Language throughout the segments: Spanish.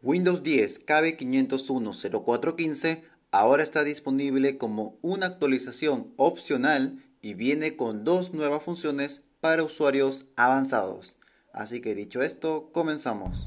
Windows 10 KB501-0415 ahora está disponible como una actualización opcional y viene con dos nuevas funciones para usuarios avanzados. Así que dicho esto, comenzamos.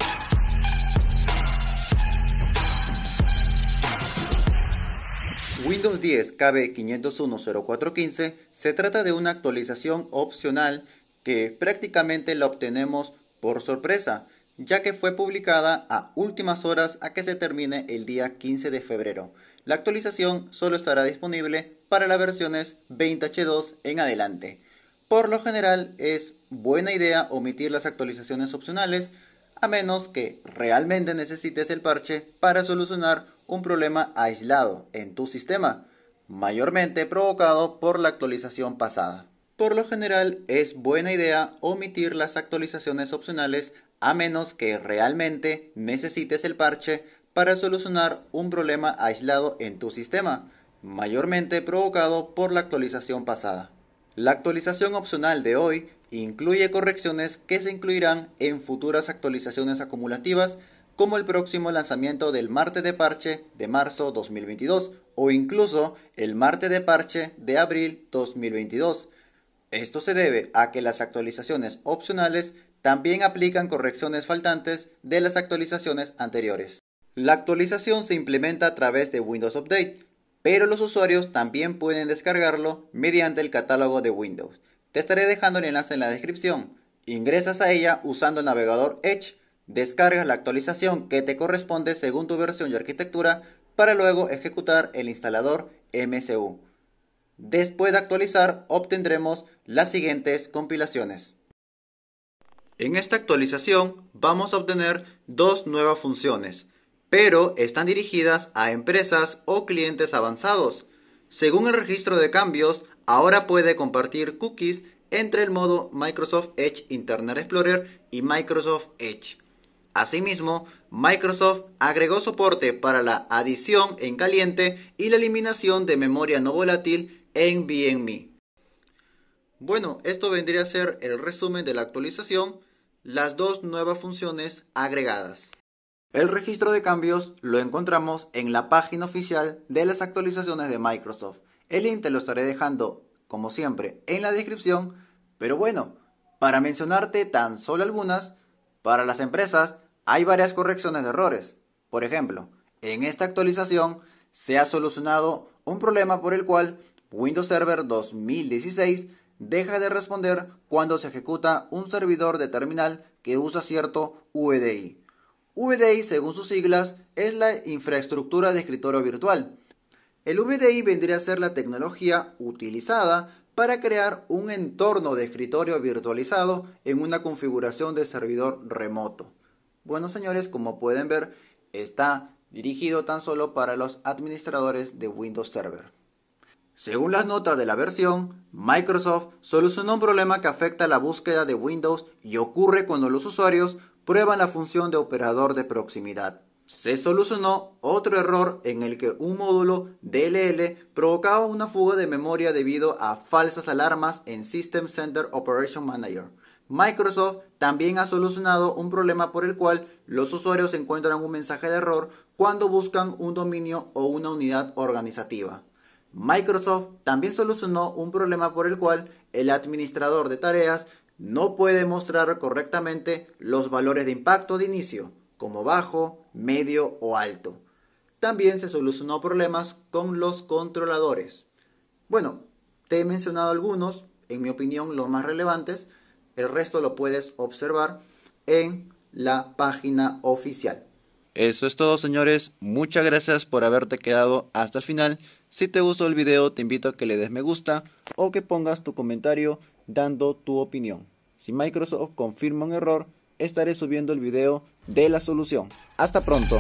Windows 10 KB501-0415 se trata de una actualización opcional que prácticamente la obtenemos por sorpresa ya que fue publicada a últimas horas a que se termine el día 15 de febrero. La actualización solo estará disponible para las versiones 20H2 en adelante. Por lo general es buena idea omitir las actualizaciones opcionales a menos que realmente necesites el parche para solucionar un problema aislado en tu sistema, mayormente provocado por la actualización pasada. Por lo general es buena idea omitir las actualizaciones opcionales a menos que realmente necesites el parche para solucionar un problema aislado en tu sistema, mayormente provocado por la actualización pasada. La actualización opcional de hoy incluye correcciones que se incluirán en futuras actualizaciones acumulativas como el próximo lanzamiento del martes de parche de marzo 2022 o incluso el martes de parche de abril 2022. Esto se debe a que las actualizaciones opcionales también aplican correcciones faltantes de las actualizaciones anteriores. La actualización se implementa a través de Windows Update, pero los usuarios también pueden descargarlo mediante el catálogo de Windows. Te estaré dejando el enlace en la descripción. Ingresas a ella usando el navegador Edge, descargas la actualización que te corresponde según tu versión y arquitectura para luego ejecutar el instalador MSU. Después de actualizar obtendremos las siguientes compilaciones. En esta actualización vamos a obtener dos nuevas funciones, pero están dirigidas a empresas o clientes avanzados. Según el registro de cambios, ahora puede compartir cookies entre el modo Microsoft Edge Internet Explorer y Microsoft Edge. Asimismo, Microsoft agregó soporte para la adición en caliente y la eliminación de memoria no volátil en VNMe. Bueno, esto vendría a ser el resumen de la actualización las dos nuevas funciones agregadas. El registro de cambios lo encontramos en la página oficial de las actualizaciones de Microsoft. El link te lo estaré dejando, como siempre, en la descripción. Pero bueno, para mencionarte tan solo algunas, para las empresas hay varias correcciones de errores. Por ejemplo, en esta actualización se ha solucionado un problema por el cual Windows Server 2016 deja de responder cuando se ejecuta un servidor de terminal que usa cierto VDI. VDI, según sus siglas, es la infraestructura de escritorio virtual. El VDI vendría a ser la tecnología utilizada para crear un entorno de escritorio virtualizado en una configuración de servidor remoto. Bueno, señores, como pueden ver, está dirigido tan solo para los administradores de Windows Server. Según las notas de la versión, Microsoft solucionó un problema que afecta la búsqueda de Windows y ocurre cuando los usuarios prueban la función de operador de proximidad. Se solucionó otro error en el que un módulo DLL provocaba una fuga de memoria debido a falsas alarmas en System Center Operation Manager. Microsoft también ha solucionado un problema por el cual los usuarios encuentran un mensaje de error cuando buscan un dominio o una unidad organizativa. Microsoft también solucionó un problema por el cual el administrador de tareas no puede mostrar correctamente los valores de impacto de inicio, como bajo, medio o alto. También se solucionó problemas con los controladores. Bueno, te he mencionado algunos, en mi opinión los más relevantes, el resto lo puedes observar en la página oficial. Eso es todo señores, muchas gracias por haberte quedado hasta el final. Si te gustó el video te invito a que le des me gusta o que pongas tu comentario dando tu opinión. Si Microsoft confirma un error, estaré subiendo el video de la solución. Hasta pronto.